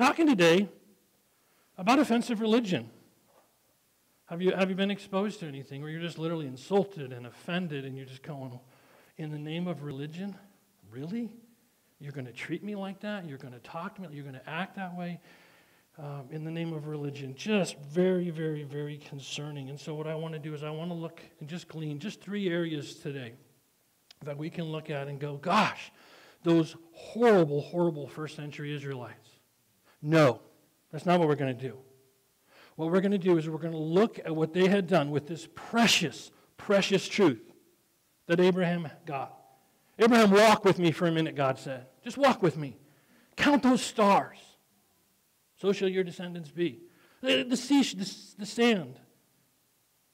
talking today about offensive religion. Have you, have you been exposed to anything where you're just literally insulted and offended and you're just going, in the name of religion? Really? You're going to treat me like that? You're going to talk to me? You're going to act that way? Um, in the name of religion. Just very, very, very concerning. And so, what I want to do is, I want to look and just glean just three areas today that we can look at and go, gosh, those horrible, horrible first century Israelites. No, that's not what we're going to do. What we're going to do is we're going to look at what they had done with this precious, precious truth that Abraham got. Abraham, walk with me for a minute, God said. Just walk with me. Count those stars. So shall your descendants be. The, sea, the, the sand.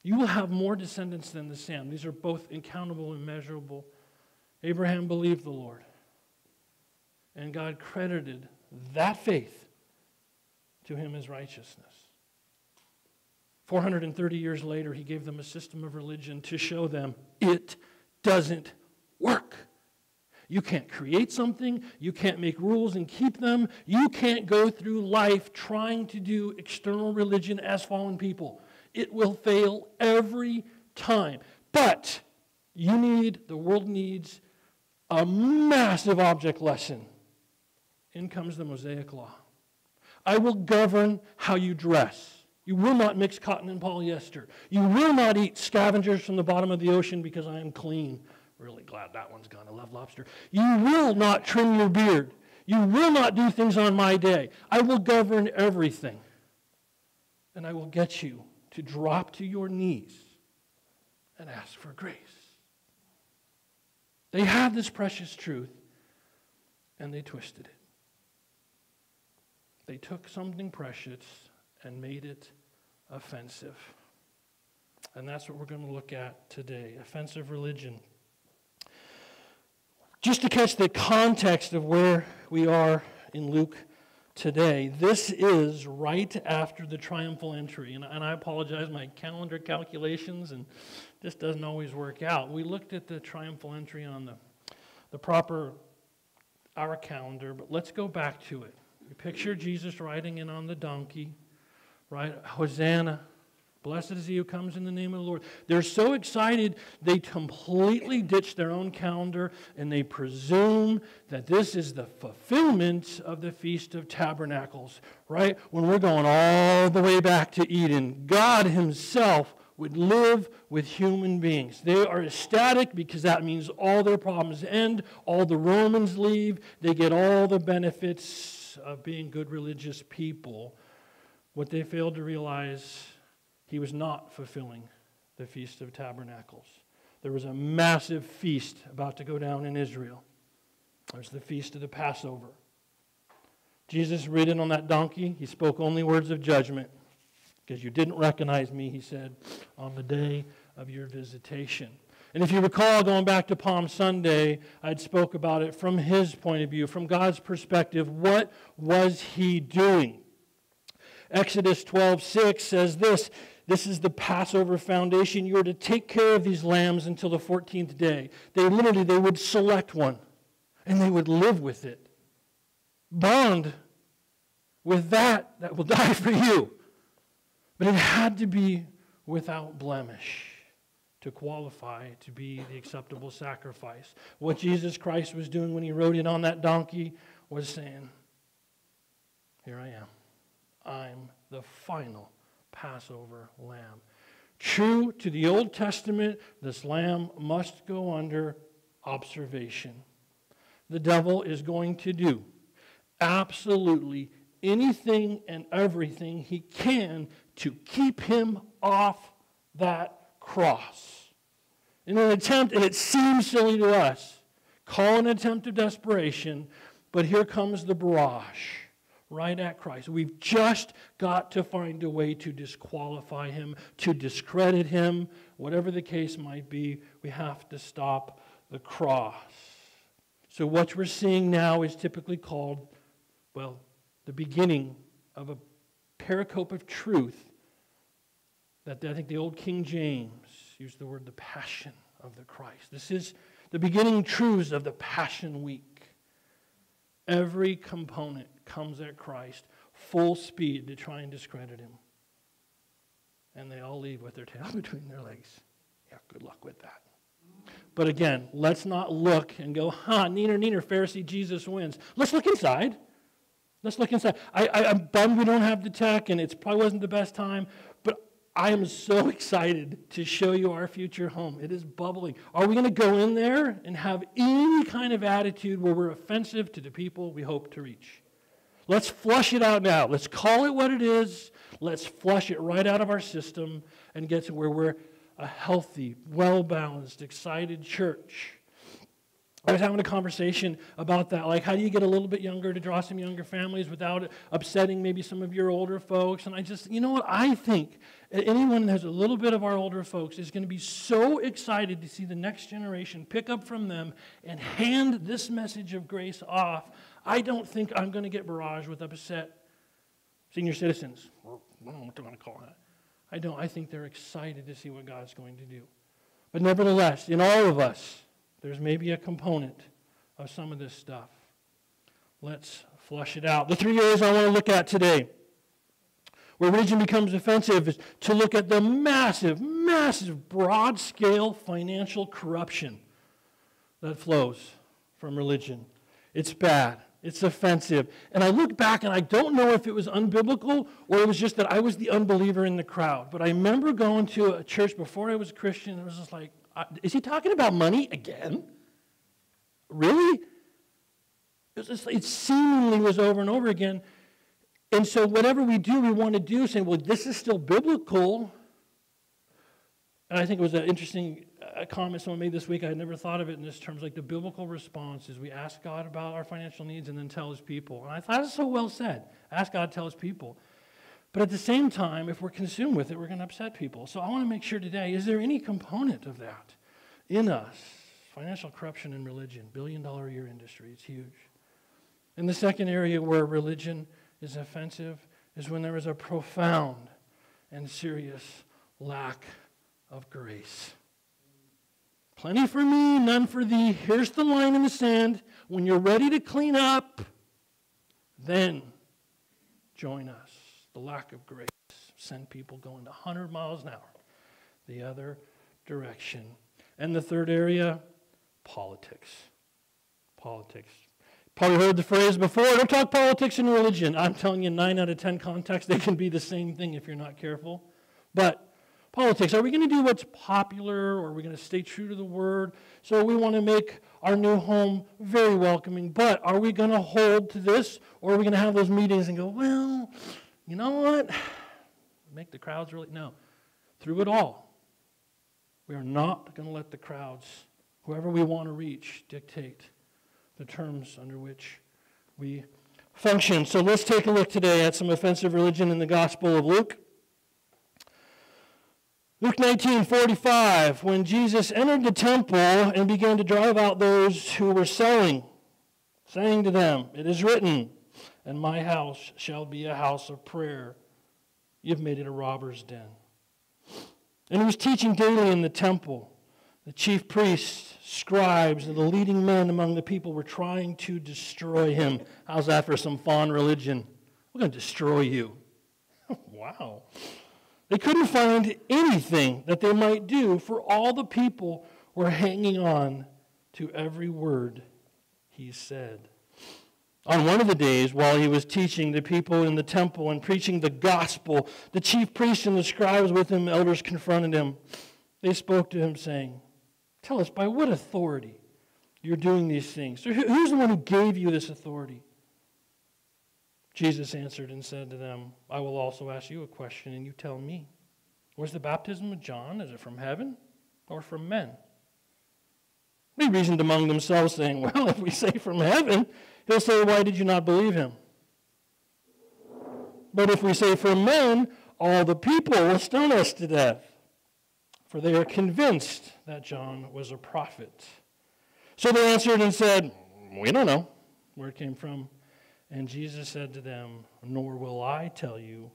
You will have more descendants than the sand. These are both incountable and measurable. Abraham believed the Lord. And God credited that faith to him as righteousness. 430 years later, he gave them a system of religion to show them it doesn't work. You can't create something, you can't make rules and keep them, you can't go through life trying to do external religion as fallen people. It will fail every time. But you need, the world needs, a massive object lesson. In comes the Mosaic Law. I will govern how you dress. You will not mix cotton and polyester. You will not eat scavengers from the bottom of the ocean because I am clean. Really glad that one's gone. I love lobster. You will not trim your beard. You will not do things on my day. I will govern everything. And I will get you to drop to your knees and ask for grace. They had this precious truth and they twisted it. They took something precious and made it offensive. And that's what we're going to look at today offensive religion. Just to catch the context of where we are in Luke today, this is right after the triumphal entry. And, and I apologize, my calendar calculations, and this doesn't always work out. We looked at the triumphal entry on the, the proper our calendar, but let's go back to it. You picture Jesus riding in on the donkey, right? Hosanna. Blessed is he who comes in the name of the Lord. They're so excited, they completely ditch their own calendar and they presume that this is the fulfillment of the Feast of Tabernacles, right? When we're going all the way back to Eden, God Himself would live with human beings. They are ecstatic because that means all their problems end, all the Romans leave, they get all the benefits of being good religious people, what they failed to realize, he was not fulfilling the Feast of Tabernacles. There was a massive feast about to go down in Israel. It was the Feast of the Passover. Jesus ridden on that donkey, he spoke only words of judgment because you didn't recognize me, he said, on the day of your visitation. And if you recall, going back to Palm Sunday, I'd spoke about it from his point of view, from God's perspective. What was he doing? Exodus 12, 6 says this. This is the Passover foundation. You are to take care of these lambs until the 14th day. They literally, they would select one and they would live with it. Bond with that that will die for you. But it had to be without blemish to qualify to be the acceptable sacrifice. What Jesus Christ was doing when he rode in on that donkey was saying, Here I am. I'm the final Passover lamb. True to the Old Testament, this lamb must go under observation. The devil is going to do absolutely anything and everything he can to keep him off that cross in an attempt, and it seems silly to us, call an attempt of desperation, but here comes the barrage right at Christ. We've just got to find a way to disqualify him, to discredit him, whatever the case might be, we have to stop the cross. So, what we're seeing now is typically called, well, the beginning of a pericope of truth that I think the old King James used the word the passion of the Christ. This is the beginning truths of the Passion Week. Every component comes at Christ full speed to try and discredit him. And they all leave with their tail between their legs. Yeah, good luck with that. But again, let's not look and go, ha, neener, neener, Pharisee, Jesus wins. Let's look inside. Let's look inside. I, I, I'm bummed we don't have the tech, and it probably wasn't the best time, but I am so excited to show you our future home. It is bubbling. Are we going to go in there and have any kind of attitude where we're offensive to the people we hope to reach? Let's flush it out now. Let's call it what it is. Let's flush it right out of our system and get to where we're a healthy, well balanced, excited church. I was having a conversation about that. Like, how do you get a little bit younger to draw some younger families without upsetting maybe some of your older folks? And I just, you know what? I think anyone that has a little bit of our older folks is going to be so excited to see the next generation pick up from them and hand this message of grace off. I don't think I'm going to get barraged with upset senior citizens. I don't know what they're going to call that. I don't. I think they're excited to see what God's going to do. But nevertheless, in all of us, there's maybe a component of some of this stuff. Let's flush it out. The three areas I want to look at today where religion becomes offensive is to look at the massive, massive, broad scale financial corruption that flows from religion. It's bad. It's offensive. And I look back and I don't know if it was unbiblical or it was just that I was the unbeliever in the crowd. But I remember going to a church before I was a Christian and it was just like, is he talking about money again? Really? It, just, it seemingly was over and over again. And so, whatever we do, we want to do, saying, well, this is still biblical. And I think it was an interesting uh, comment someone made this week. I had never thought of it in this terms. Like the biblical response is we ask God about our financial needs and then tell his people. And I thought it's so well said. Ask God, tell his people. But at the same time, if we're consumed with it, we're going to upset people. So I want to make sure today is there any component of that in us? Financial corruption in religion, billion dollar a year industry, it's huge. And the second area where religion is offensive is when there is a profound and serious lack of grace. Plenty for me, none for thee. Here's the line in the sand. When you're ready to clean up, then join us. The lack of grace send people going 100 miles an hour the other direction. And the third area, politics. Politics. Probably heard the phrase before don't talk politics and religion. I'm telling you, nine out of 10 contexts, they can be the same thing if you're not careful. But politics. Are we going to do what's popular or are we going to stay true to the word? So we want to make our new home very welcoming. But are we going to hold to this or are we going to have those meetings and go, well, you know what? Make the crowds really. No. Through it all, we are not going to let the crowds, whoever we want to reach, dictate the terms under which we function. So let's take a look today at some offensive religion in the Gospel of Luke. Luke 19, 45, when Jesus entered the temple and began to drive out those who were selling, saying to them, It is written, and my house shall be a house of prayer. You've made it a robber's den. And he was teaching daily in the temple. The chief priests, scribes, and the leading men among the people were trying to destroy him. How's that for some fond religion? We're going to destroy you. wow. They couldn't find anything that they might do, for all the people were hanging on to every word he said. On one of the days, while he was teaching the people in the temple and preaching the gospel, the chief priests and the scribes with him, elders, confronted him. They spoke to him, saying, Tell us, by what authority you're doing these things? Who's the one who gave you this authority? Jesus answered and said to them, I will also ask you a question, and you tell me. Was the baptism of John, is it from heaven or from men? They reasoned among themselves, saying, Well, if we say from heaven, he'll say, Why did you not believe him? But if we say from men, all the people will stone us to death, for they are convinced that John was a prophet. So they answered and said, We don't know where it came from. And Jesus said to them, Nor will I tell you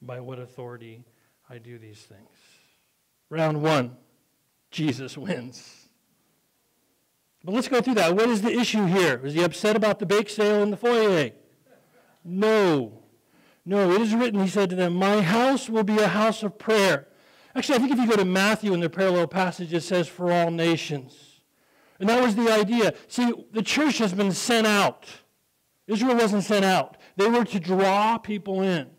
by what authority I do these things. Round one, Jesus wins. But let's go through that. What is the issue here? Was he upset about the bake sale in the foyer? No. No, it is written, he said to them, My house will be a house of prayer. Actually, I think if you go to Matthew in the parallel passage, it says, For all nations. And that was the idea. See, the church has been sent out. Israel wasn't sent out, they were to draw people in.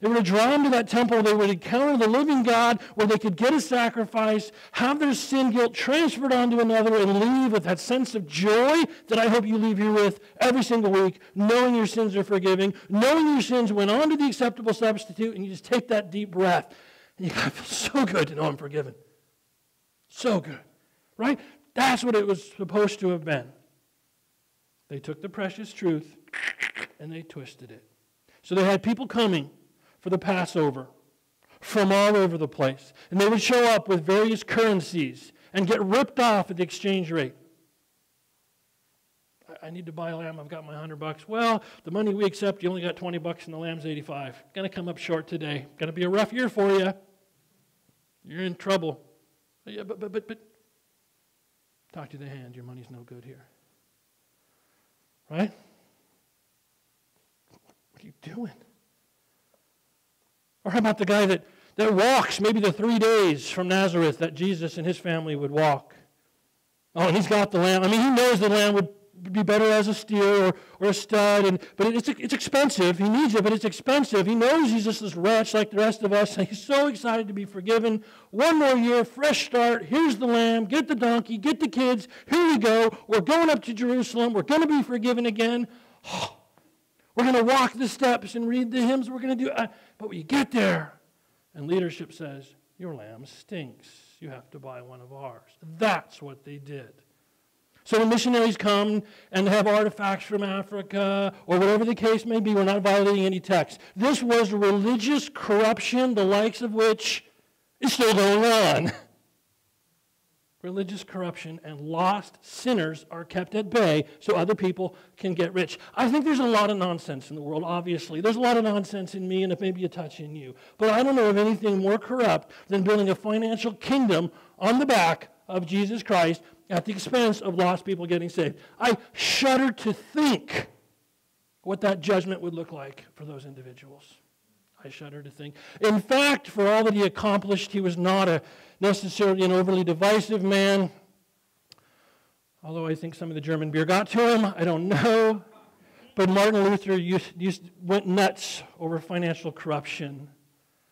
They were to draw them to that temple. They were to encounter the living God where they could get a sacrifice, have their sin guilt transferred onto another, and leave with that sense of joy that I hope you leave here with every single week, knowing your sins are forgiven, knowing your sins went on to the acceptable substitute, and you just take that deep breath. And you feel so good to know I'm forgiven. So good. Right? That's what it was supposed to have been. They took the precious truth and they twisted it. So they had people coming for the Passover from all over the place. And they would show up with various currencies and get ripped off at the exchange rate. I need to buy a lamb. I've got my 100 bucks. Well, the money we accept, you only got 20 bucks and the lamb's 85. Going to come up short today. Going to be a rough year for you. You're in trouble. Yeah, but, but, but, but. Talk to the hand. Your money's no good here. Right? What are you doing? Or how about the guy that, that walks maybe the three days from Nazareth that Jesus and his family would walk? Oh, he's got the lamb. I mean, he knows the lamb would be better as a steer or, or a stud, and, but it's, it's expensive. He needs it, but it's expensive. He knows he's just this wretch like the rest of us, he's so excited to be forgiven. One more year, fresh start. Here's the lamb. Get the donkey. Get the kids. Here we go. We're going up to Jerusalem. We're going to be forgiven again. we're going to walk the steps and read the hymns. We're going to do. Uh, but you get there, and leadership says, Your lamb stinks. You have to buy one of ours. That's what they did. So when missionaries come and have artifacts from Africa or whatever the case may be, we're not violating any text. This was religious corruption, the likes of which is still going on. religious corruption and lost sinners are kept at bay so other people can get rich. I think there's a lot of nonsense in the world, obviously. There's a lot of nonsense in me and maybe a touch in you. But I don't know of anything more corrupt than building a financial kingdom on the back of Jesus Christ at the expense of lost people getting saved. I shudder to think what that judgment would look like for those individuals. I shudder to think. In fact, for all that he accomplished, he was not a, necessarily an overly divisive man. Although I think some of the German beer got to him, I don't know. But Martin Luther used, used, went nuts over financial corruption.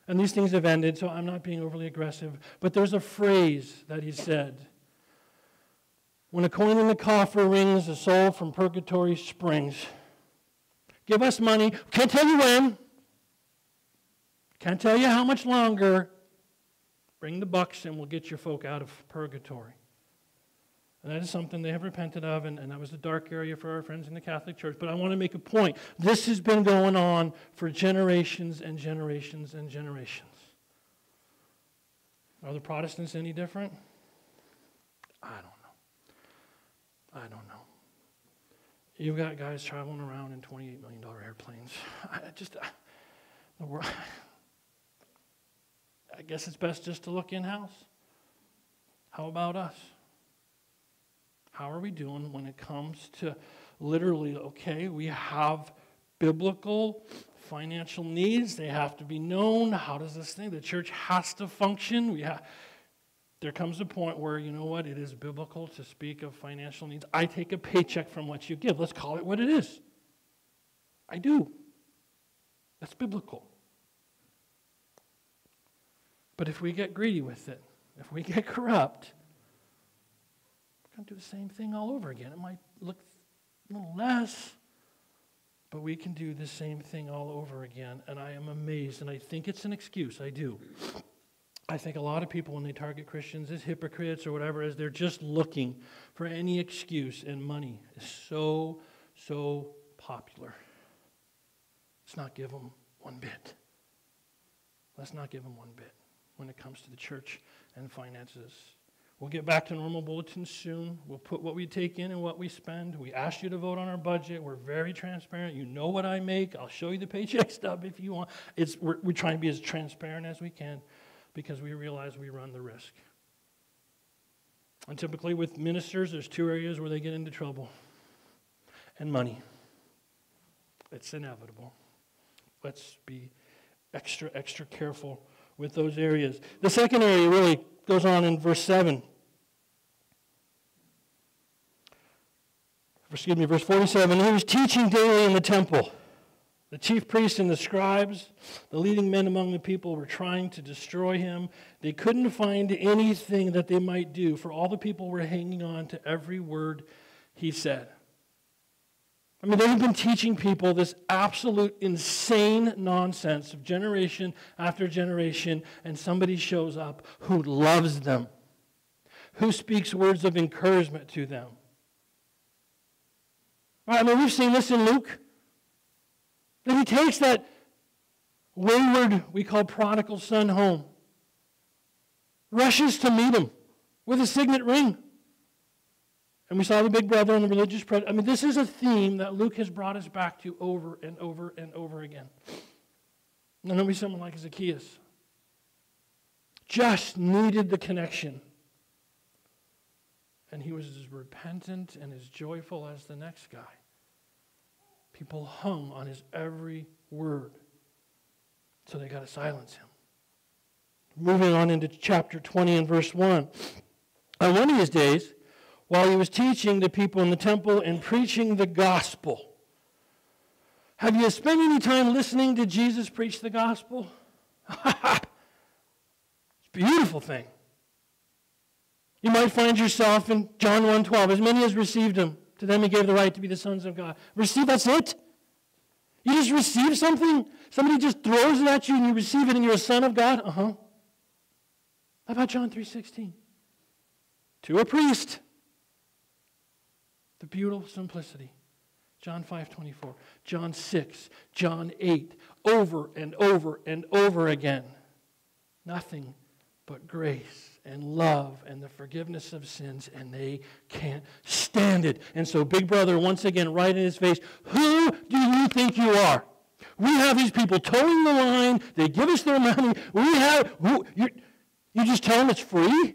And these things have ended, so I'm not being overly aggressive. But there's a phrase that he said When a coin in the coffer rings, a soul from purgatory springs. Give us money. Can't tell you when. Can't tell you how much longer. Bring the bucks and we'll get your folk out of purgatory. And that is something they have repented of, and, and, that was a dark area for our friends in the Catholic Church. But I want to make a point. This has been going on for generations and generations and generations. Are the Protestants any different? I don't know. I don't know. You've got guys traveling around in $28 million airplanes. I just, I, the world. I guess it's best just to look in house. How about us? How are we doing when it comes to literally, okay, we have biblical financial needs. They have to be known. How does this thing? The church has to function. We have, there comes a point where, you know what, it is biblical to speak of financial needs. I take a paycheck from what you give. Let's call it what it is. I do. That's biblical. But if we get greedy with it, if we get corrupt, we're going to do the same thing all over again. It might look a little less, but we can do the same thing all over again. And I am amazed, and I think it's an excuse. I do. I think a lot of people, when they target Christians as hypocrites or whatever, is they're just looking for any excuse, and money is so, so popular. Let's not give them one bit. Let's not give them one bit when it comes to the church and finances. We'll get back to normal bulletins soon. We'll put what we take in and what we spend. We asked you to vote on our budget. We're very transparent. You know what I make. I'll show you the paycheck stub if you want. It's, we're, we're trying to be as transparent as we can because we realize we run the risk. And typically with ministers, there's two areas where they get into trouble and money. It's inevitable. Let's be extra, extra careful with those areas. The second area really goes on in verse 7. Excuse me, verse 47. He was teaching daily in the temple. The chief priests and the scribes, the leading men among the people, were trying to destroy him. They couldn't find anything that they might do, for all the people were hanging on to every word he said. I mean, they've been teaching people this absolute insane nonsense of generation after generation, and somebody shows up who loves them, who speaks words of encouragement to them. Right, I mean, we've seen this in Luke. That he takes that wayward, we call prodigal son home, rushes to meet him with a signet ring. And we saw the big brother and the religious prejudice. I mean, this is a theme that Luke has brought us back to over and over and over again. And then we someone like Zacchaeus. Just needed the connection. And he was as repentant and as joyful as the next guy. People hung on his every word. So they got to silence him. Moving on into chapter 20 and verse 1. On one of his days, while he was teaching the people in the temple and preaching the gospel. Have you spent any time listening to Jesus preach the gospel? it's a beautiful thing. You might find yourself in John 1:12. As many as received him, to them he gave the right to be the sons of God. Receive, that's it? You just receive something? Somebody just throws it at you and you receive it and you're a son of God? Uh-huh. How about John 3:16? To a priest the beautiful simplicity. John 5 24, John 6, John 8, over and over and over again. Nothing but grace and love and the forgiveness of sins, and they can't stand it. And so, Big Brother, once again, right in his face, who do you think you are? We have these people towing the line. They give us their money. We have, who, you, you just tell them it's free?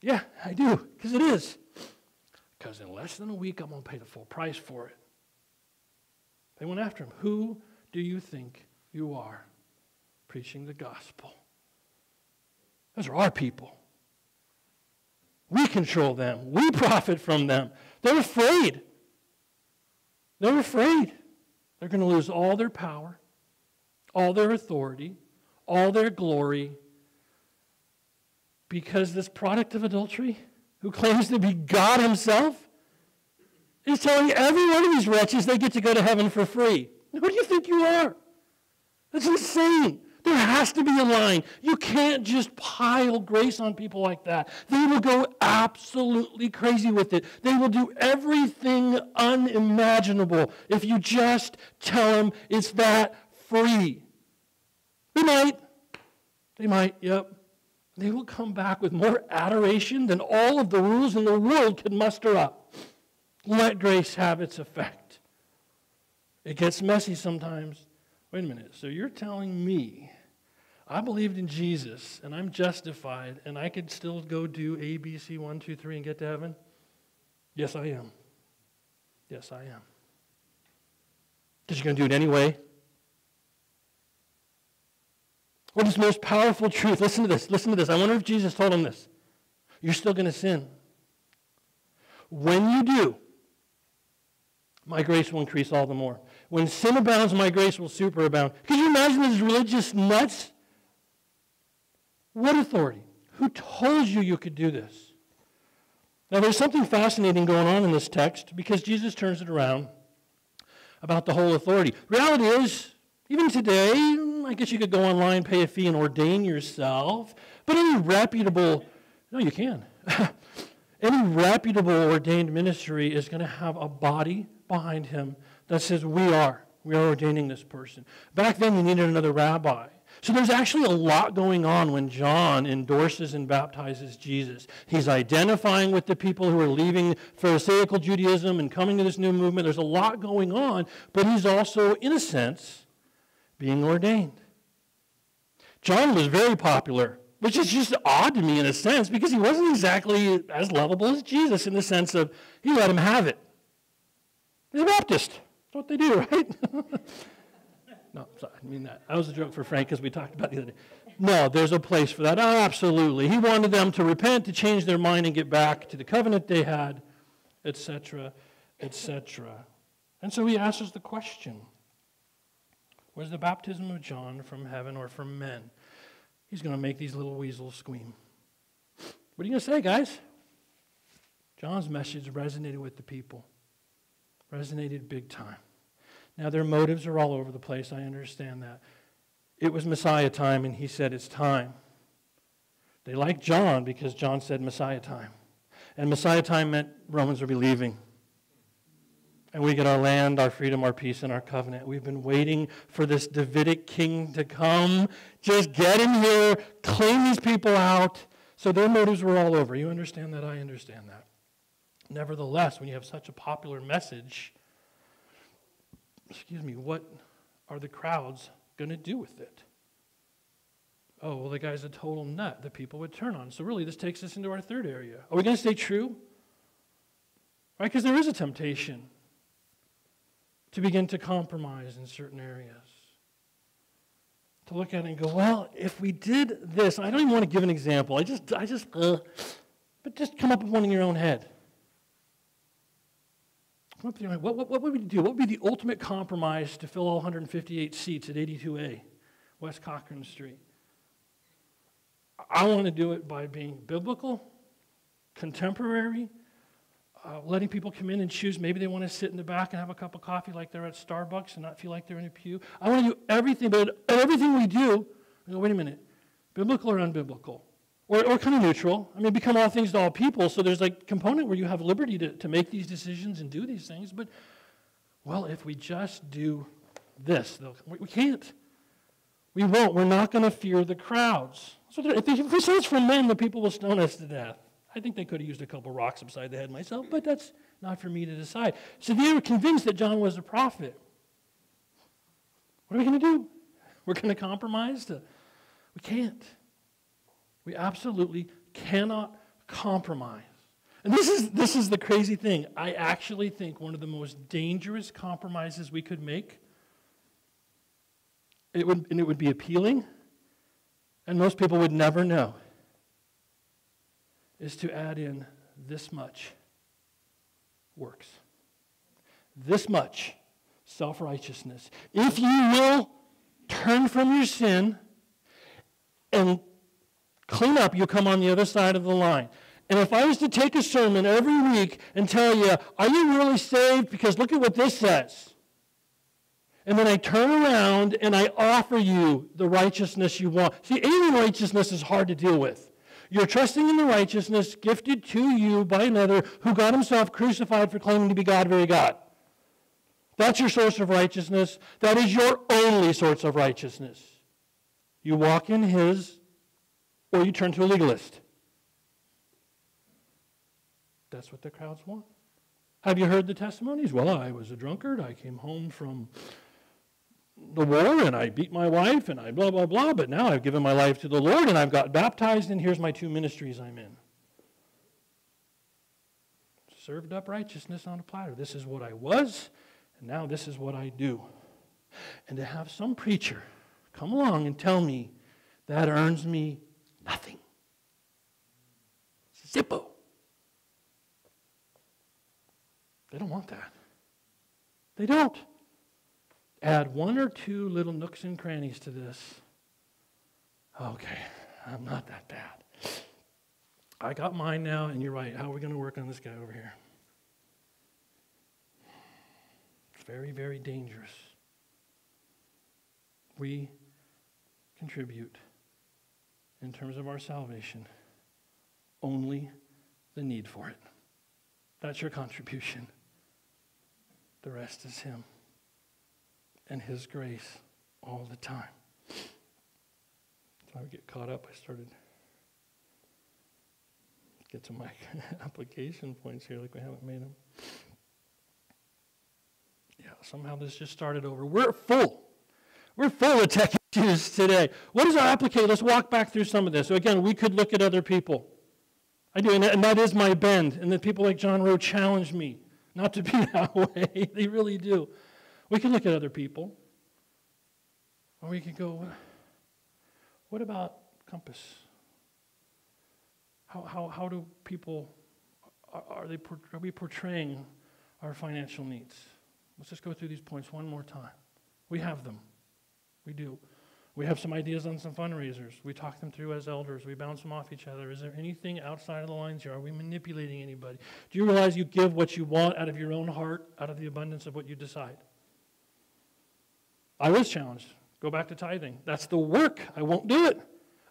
Yeah, I do, because it is. Because in less than a week, I'm going to pay the full price for it. They went after him. Who do you think you are preaching the gospel? Those are our people. We control them, we profit from them. They're afraid. They're afraid. They're going to lose all their power, all their authority, all their glory, because this product of adultery, who claims to be God himself, is telling every one of these wretches they get to go to heaven for free. Who do you think you are? That's insane. There has to be a line. You can't just pile grace on people like that. They will go absolutely crazy with it. They will do everything unimaginable if you just tell them it's that free. They might. They might, yep they will come back with more adoration than all of the rules in the world could muster up. Let grace have its effect. It gets messy sometimes. Wait a minute. So you're telling me I believed in Jesus and I'm justified and I could still go do A, B, C, 1, 2, 3 and get to heaven? Yes, I am. Yes, I am. Because you're going to do it anyway. What is the most powerful truth? Listen to this. Listen to this. I wonder if Jesus told him this. You're still going to sin. When you do, my grace will increase all the more. When sin abounds, my grace will superabound. Can you imagine these religious nuts? What authority? Who told you you could do this? Now, there's something fascinating going on in this text because Jesus turns it around about the whole authority. Reality is, even today, I guess you could go online, pay a fee, and ordain yourself. But any reputable, no, you can. any reputable ordained ministry is going to have a body behind him that says, We are. We are ordaining this person. Back then, you needed another rabbi. So there's actually a lot going on when John endorses and baptizes Jesus. He's identifying with the people who are leaving Pharisaical Judaism and coming to this new movement. There's a lot going on, but he's also, in a sense, being ordained. John was very popular, which is just odd to me in a sense because he wasn't exactly as lovable as Jesus in the sense of he let him have it. He's a Baptist. That's what they do, right? no, sorry, I mean that. That was a joke for Frank because we talked about the other day. No, there's a place for that. Oh, absolutely. He wanted them to repent, to change their mind, and get back to the covenant they had, etc., etc. And so he asks the question Was the baptism of John from heaven or from men? He's going to make these little weasels scream. What are you going to say, guys? John's message resonated with the people, resonated big time. Now, their motives are all over the place. I understand that. It was Messiah time, and he said, It's time. They liked John because John said Messiah time. And Messiah time meant Romans would be leaving. And we get our land, our freedom, our peace, and our covenant. We've been waiting for this Davidic king to come. Just get him here, clean these people out. So their motives were all over. You understand that? I understand that. Nevertheless, when you have such a popular message, excuse me, what are the crowds going to do with it? Oh, well, the guy's a total nut that people would turn on. So, really, this takes us into our third area. Are we going to stay true? Right? Because there is a temptation to begin to compromise in certain areas. To look at it and go, well, if we did this, I don't even want to give an example. I just, I just, uh, but just come up with one in your own head. Come up with your own, what, what, what would we do? What would be the ultimate compromise to fill all 158 seats at 82A, West Cochran Street? I want to do it by being biblical, contemporary, uh, letting people come in and choose. Maybe they want to sit in the back and have a cup of coffee like they're at Starbucks and not feel like they're in a pew. I want to do everything, but everything we do, go, wait a minute, biblical or unbiblical? Or, or kind of neutral. I mean, become all things to all people. So there's like component where you have liberty to, to make these decisions and do these things. But, well, if we just do this, we, can't. We won't. We're not going to fear the crowds. So if, if we say it's for men, the people will stone us to death. I think they could have used a couple rocks upside the head myself, but that's not for me to decide. So they were convinced that John was a prophet. What are we going to do? We're going to compromise? To, we can't. We absolutely cannot compromise. And this is, this is the crazy thing. I actually think one of the most dangerous compromises we could make, it would, and it would be appealing, and most people would never know is to add in this much works. This much self righteousness. If you will turn from your sin and clean up, you come on the other side of the line. And if I was to take a sermon every week and tell you, are you really saved? Because look at what this says. And then I turn around and I offer you the righteousness you want. See, alien righteousness is hard to deal with. You're trusting in the righteousness gifted to you by another who got himself crucified for claiming to be God, very God. That's your source of righteousness. That is your only source of righteousness. You walk in his, or you turn to a legalist. That's what the crowds want. Have you heard the testimonies? Well, I was a drunkard. I came home from the war and I beat my wife and I blah, blah, blah, but now I've given my life to the Lord and I've got baptized and here's my two ministries I'm in. Served up righteousness on a platter. This is what I was, and now this is what I do. And to have some preacher come along and tell me that earns me nothing. Zippo. They don't want that. They don't add one or two little nooks and crannies to this. Okay, I'm not that bad. I got mine now, and you're right. How are we going to work on this guy over here? It's very, very dangerous. We contribute in terms of our salvation only the need for it. That's your contribution. The rest is Him and His grace all the time. So I would get caught up. I started get to my application points here, like we haven't made them. Yeah, somehow this just started over. We're full. We're full of tech issues today. What is our application? Let's walk back through some of this. So again, we could look at other people. I do, and that is my bend. And then people like John Rowe challenge me. not to be that way. they really do. We can look at other people, or we can go, what about Compass? How, how, how do people, are, are, they, are we portraying our financial needs? Let's just go through these points one more time. We have them. We do. We have some ideas on some fundraisers. We talk them through as elders. We bounce them off each other. Is there anything outside of the lines here? Are we manipulating anybody? Do you realize you give what you want out of your own heart, out of the abundance of what you decide? I was challenged. Go back to tithing. That's the work. I won't do it.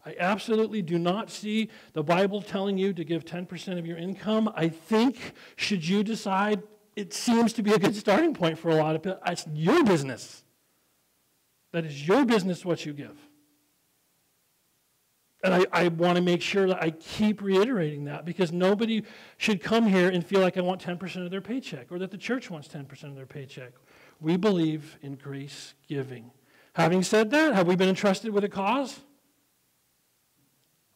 I absolutely do not see the Bible telling you to give 10% of your income. I think, should you decide, it seems to be a good starting point for a lot of people. It's your business. That is your business what you give. And I, I want to make sure that I keep reiterating that because nobody should come here and feel like I want 10% of their paycheck or that the church wants 10% of their paycheck. We believe in grace giving. Having said that, have we been entrusted with a cause?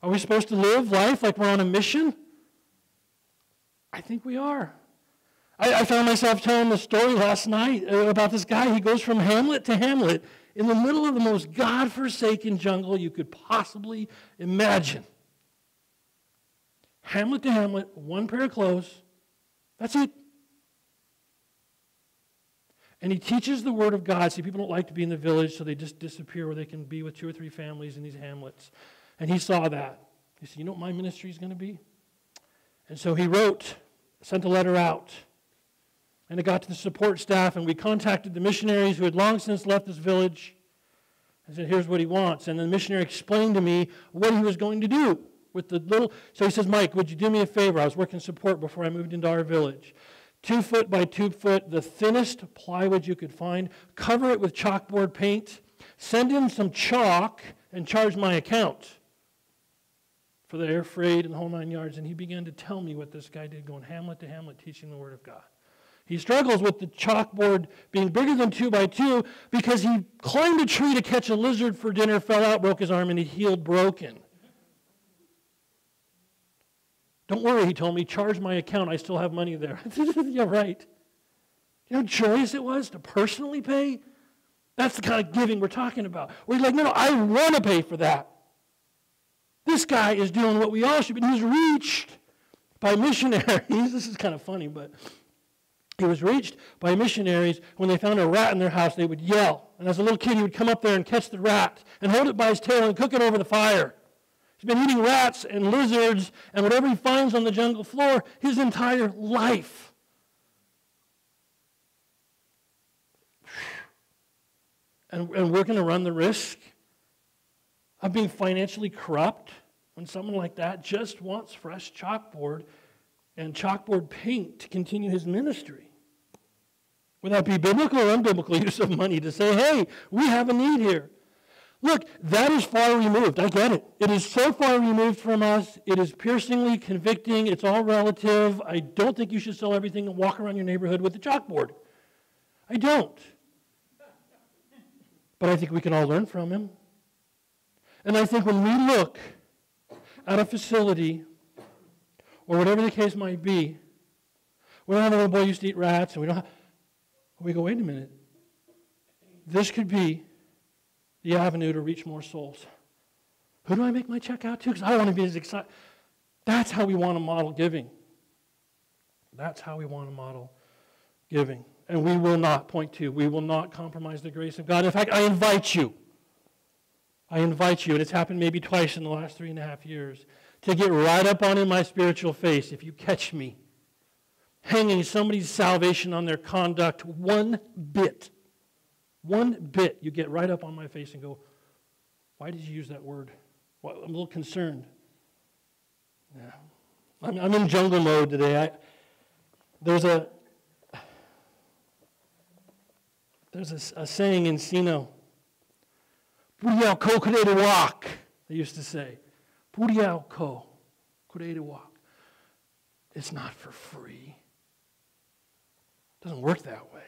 Are we supposed to live life like we're on a mission? I think we are. I, I found myself telling the story last night uh, about this guy. He goes from hamlet to hamlet in the middle of the most God-forsaken jungle you could possibly imagine. Hamlet to hamlet, one pair of clothes. That's it. And he teaches the word of God. See, people don't like to be in the village, so they just disappear where they can be with two or three families in these hamlets. And he saw that. He said, You know what my ministry is going to be? And so he wrote, sent a letter out. And it got to the support staff, and we contacted the missionaries who had long since left this village. I said, Here's what he wants. And the missionary explained to me what he was going to do with the little. So he says, Mike, would you do me a favor? I was working support before I moved into our village two foot by two foot, the thinnest plywood you could find, cover it with chalkboard paint, send in some chalk, and charge my account for the air freight and the whole nine yards. And he began to tell me what this guy did, going hamlet to hamlet, teaching the Word of God. He struggles with the chalkboard being bigger than two by two because he climbed a tree to catch a lizard for dinner, fell out, broke his arm, and he healed broken. Don't worry, he told me, charge my account. I still have money there. yeah, right. You know how joyous it was to personally pay? That's the kind of giving we're talking about. Where he's like, no, no, I want to pay for that. This guy is doing what we all should be. He's reached by missionaries. this is kind of funny, but he was reached by missionaries when they found a rat in their house, they would yell. And as a little kid, he would come up there and catch the rat and hold it by his tail and cook it over the fire. He's been eating rats and lizards and whatever he finds on the jungle floor his entire life. And, and we're going to run the risk of being financially corrupt when someone like that just wants fresh chalkboard and chalkboard paint to continue his ministry. Would that be biblical or unbiblical use of money to say, hey, we have a need here? Look, that is far removed. I get it. It is so far removed from us. It is piercingly convicting. It's all relative. I don't think you should sell everything and walk around your neighborhood with a chalkboard. I don't. But I think we can all learn from him. And I think when we look at a facility, or whatever the case might be, we don't have a little boy used to eat rats, and we don't have, we go, wait a minute. This could be the avenue to reach more souls. Who do I make my check out to? Because I want to be as excited. That's how we want to model giving. That's how we want to model giving. And we will not, point to, we will not compromise the grace of God. In fact, I invite you, I invite you, and it's happened maybe twice in the last three and a half years, to get right up on in my spiritual face if you catch me hanging somebody's salvation on their conduct one bit one bit, you get right up on my face and go, Why did you use that word? Well, I'm a little concerned. Yeah. I'm, I'm in jungle mode today. I, there's a there's a, a saying in Sino. They used to say. Puriao ko kurede walk. It's not for free. It doesn't work that way.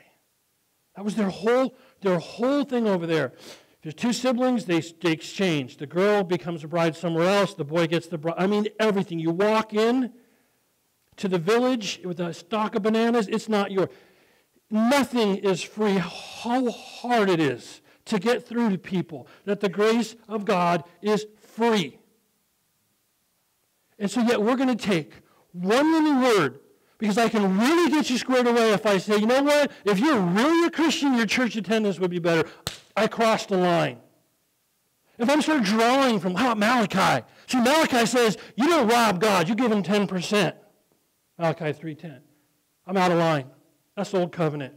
That was their whole their whole thing over there. If there's two siblings, they, they exchange. The girl becomes a bride somewhere else, the boy gets the bride. I mean, everything. You walk in to the village with a stock of bananas, it's not yours. Nothing is free. How hard it is to get through to people that the grace of God is free. And so, yet, we're going to take one little word because I can really get you squared away if I say, you know what? If you're really a Christian, your church attendance would be better. I crossed the line. If I'm start drawing from how Malachi, see Malachi says you don't rob God, you give him 10%. Malachi 3:10. I'm out of line. That's the old covenant.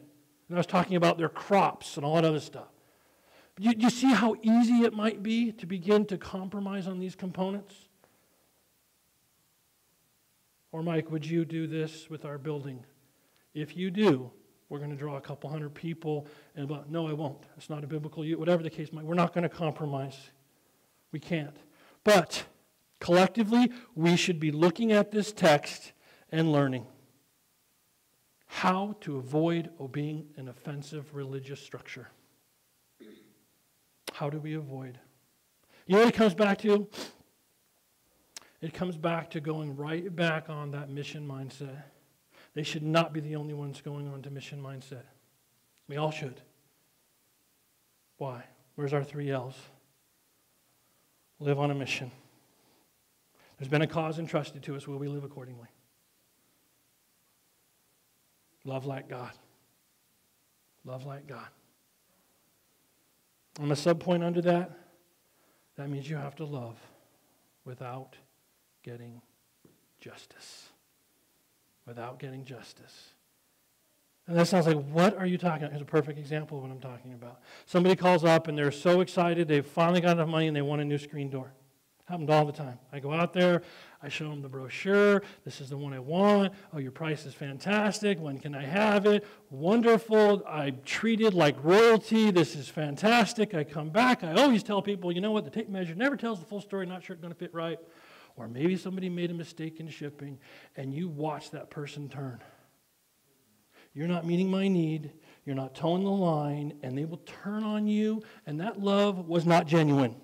And I was talking about their crops and all that other stuff. You, you see how easy it might be to begin to compromise on these components? Or, Mike, would you do this with our building? If you do, we're going to draw a couple hundred people. And about, no, I won't. It's not a biblical, use. whatever the case might We're not going to compromise. We can't. But collectively, we should be looking at this text and learning how to avoid obeying an offensive religious structure. How do we avoid? You know what it comes back to? It comes back to going right back on that mission mindset. They should not be the only ones going on to mission mindset. We all should. Why? Where's our three L's? Live on a mission. There's been a cause entrusted to us. Will we live accordingly? Love like God. Love like God. And the subpoint under that, that means you have to love without getting justice. Without getting justice. And that sounds like, what are you talking about? Here's a perfect example of what I'm talking about. Somebody calls up and they're so excited, they've finally got enough money and they want a new screen door. Happened all the time. I go out there, I show them the brochure. This is the one I want. Oh, your price is fantastic. When can I have it? Wonderful. I'm treated like royalty. This is fantastic. I come back. I always tell people, you know what? The tape measure never tells the full story. Not sure it's going to fit right. Or maybe somebody made a mistake in shipping and you watch that person turn. You're not meeting my need. You're not toeing the line, and they will turn on you, and that love was not genuine.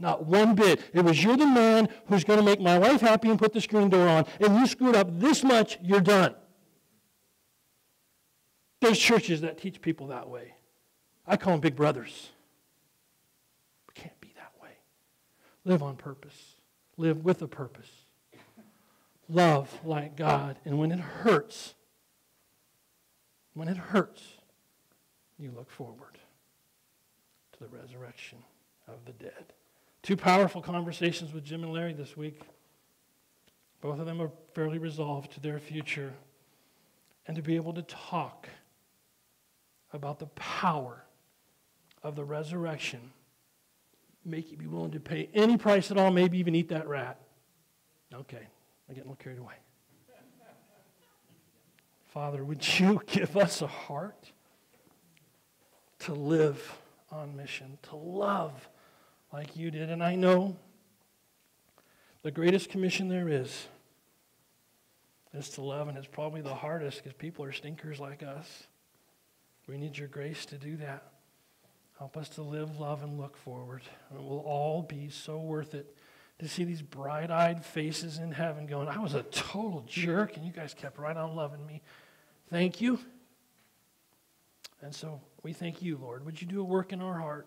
Not one bit. It was you're the man who's going to make my wife happy and put the screen door on, and you screwed up this much, you're done. There's churches that teach people that way. I call them big brothers. We can't be that way. Live on purpose, live with a purpose. Love like God. And when it hurts, when it hurts, you look forward to the resurrection of the dead. Two powerful conversations with Jim and Larry this week. Both of them are fairly resolved to their future. And to be able to talk about the power of the resurrection, make you be willing to pay any price at all, maybe even eat that rat. Okay, I'm getting a little carried away. Father, would you give us a heart to live on mission, to love like you did. And I know the greatest commission there is is to love, and it's probably the hardest because people are stinkers like us. We need your grace to do that. Help us to live, love, and look forward. And it will all be so worth it to see these bright eyed faces in heaven going, I was a total jerk, and you guys kept right on loving me. Thank you. And so we thank you, Lord. Would you do a work in our heart?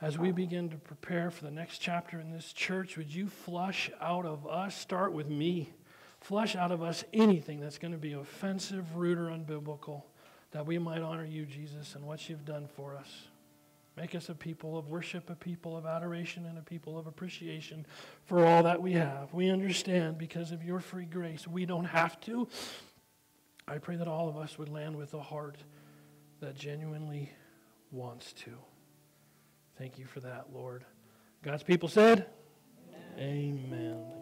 as we begin to prepare for the next chapter in this church, would you flush out of us, start with me, flush out of us anything that's going to be offensive, rude, or unbiblical, that we might honor you, Jesus, and what you've done for us. Make us a people of worship, a people of adoration, and a people of appreciation for all that we have. We understand because of your free grace, we don't have to. I pray that all of us would land with a heart that genuinely wants to. Thank you for that, Lord. God's people said, Amen. Amen.